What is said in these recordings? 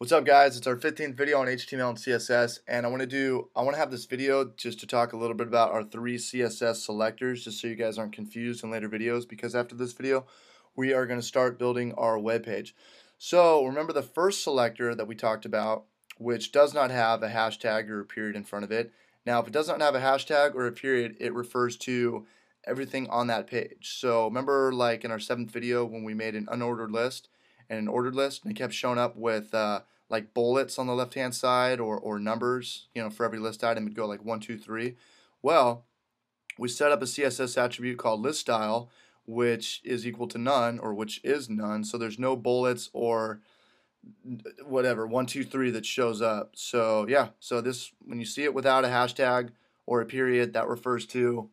What's up guys? It's our 15th video on HTML and CSS and I want to do I want to have this video just to talk a little bit about our three CSS selectors just so you guys aren't confused in later videos because after this video we are going to start building our web page. So remember the first selector that we talked about which does not have a hashtag or a period in front of it. Now if it does not have a hashtag or a period it refers to everything on that page. So remember like in our seventh video when we made an unordered list and an ordered list and it kept showing up with uh, like bullets on the left hand side or, or numbers you know for every list item it'd go like one two three. Well we set up a css attribute called list style which is equal to none or which is none so there's no bullets or whatever one two three that shows up. So yeah so this when you see it without a hashtag or a period that refers to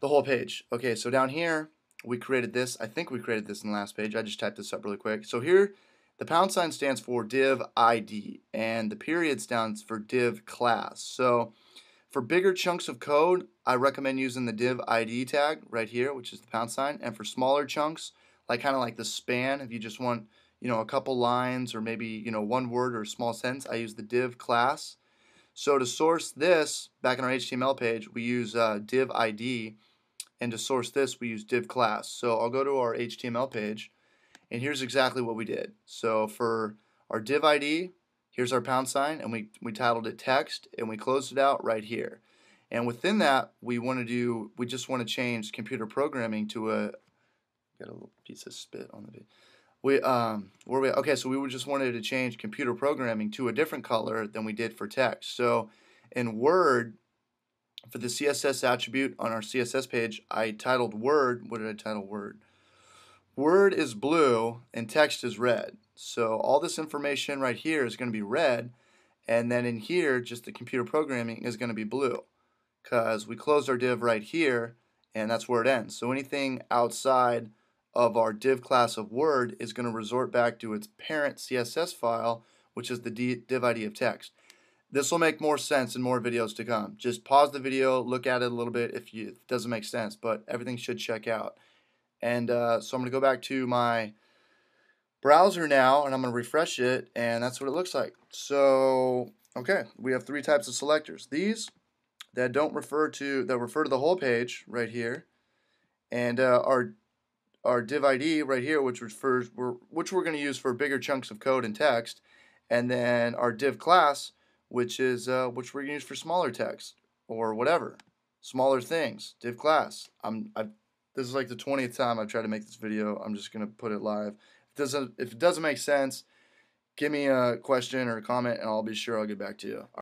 the whole page. Okay so down here we created this. I think we created this in the last page. I just typed this up really quick. So here, the pound sign stands for div ID, and the period stands for div class. So for bigger chunks of code, I recommend using the div ID tag right here, which is the pound sign. And for smaller chunks, like kind of like the span, if you just want, you know, a couple lines or maybe, you know, one word or a small sentence, I use the div class. So to source this, back in our HTML page, we use uh, div ID and to source this we use div class. So I'll go to our HTML page and here's exactly what we did. So for our div ID, here's our pound sign and we, we titled it text and we closed it out right here. And within that we want to do, we just want to change computer programming to a, got a little piece of spit on the. We, um, where we, okay, so we just wanted to change computer programming to a different color than we did for text. So in Word, for the CSS attribute on our CSS page, I titled Word. What did I title Word? Word is blue and text is red. So all this information right here is going to be red. And then in here, just the computer programming is going to be blue. Because we closed our div right here, and that's where it ends. So anything outside of our div class of Word is going to resort back to its parent CSS file, which is the div ID of text. This will make more sense in more videos to come. Just pause the video, look at it a little bit if, you, if it doesn't make sense, but everything should check out. And uh, so I'm going to go back to my browser now, and I'm going to refresh it, and that's what it looks like. So, okay, we have three types of selectors. These that don't refer to, that refer to the whole page right here, and uh, our our div ID right here, which refers, which we're going to use for bigger chunks of code and text, and then our div class, which is uh, which we're going to use for smaller text or whatever, smaller things, div class. I'm i this is like the 20th time I've tried to make this video. I'm just going to put it live. If it doesn't if it doesn't make sense, give me a question or a comment and I'll be sure I'll get back to you.